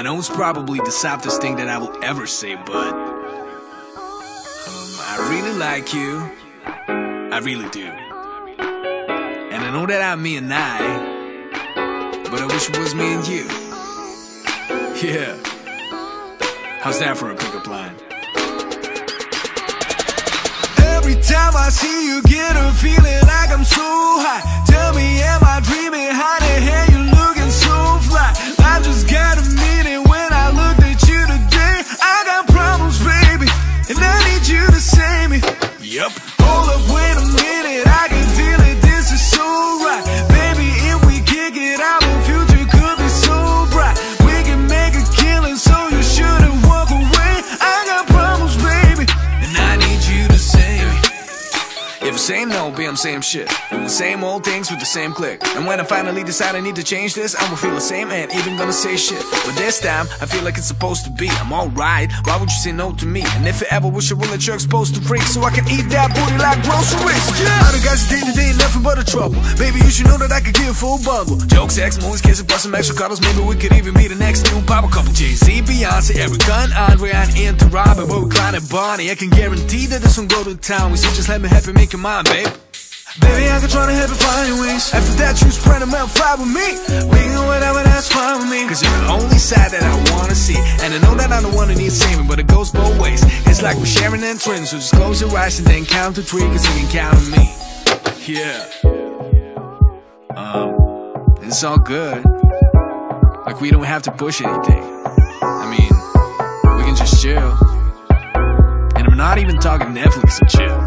I know it's probably the softest thing that I will ever say, but um, I really like you. I really do. And I know that I'm me and I, but I wish it was me and you. Yeah. How's that for a pickup line? Every time I see you, get a feeling like I'm so high. If I'm no, be I'm saying shit. The same old things with the same click. And when I finally decide I need to change this, I will feel the same and even gonna say shit. But this time, I feel like it's supposed to be. I'm alright. Why would you say no to me? And if you ever wish I will let you exposed to freak so I can eat that booty like groceries. Yeah. Got you day to day, nothing but a trouble. Baby, you should know that I could give a full bundle. Jokes, sex, movies, kissing, plus some extra cuddles. Maybe we could even be the next new pop. A couple Jay Z, Beyonce, Erykah, and Andre, and Robin, but we Clyde and Bonnie. I can guarantee that this one go to town. We so just let me help you make your mind, babe. Baby, I can try to help you find your wings. After that, you spread them out, fly with me. We can do whatever, that's fine with me. Cause you're the only side that I wanna see. And I know that I'm the one who needs saving, but it goes both ways. It's like we're sharing and twins, so just close your eyes and then count to three, cause you can count on me. Yeah. Um, it's all good. Like we don't have to push anything. I mean, we can just chill. And I'm not even talking Netflix and chill.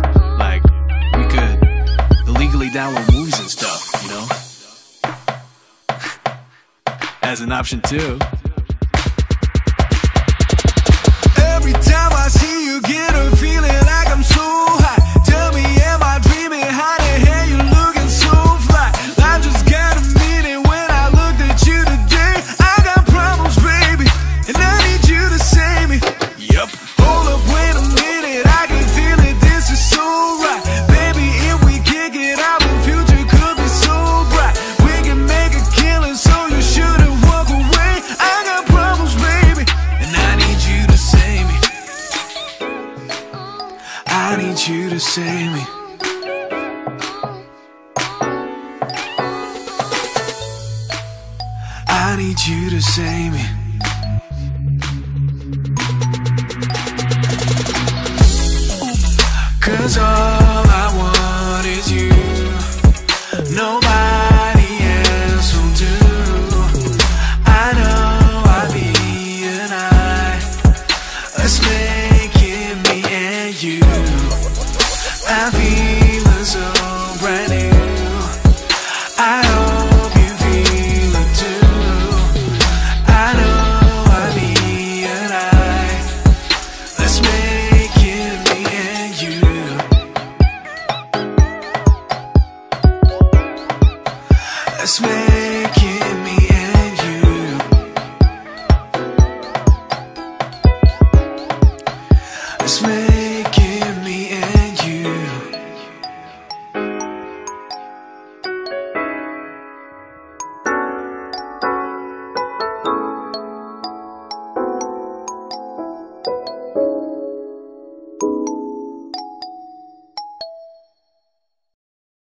As an option too. I need you to save me. I need you to save me. Let's make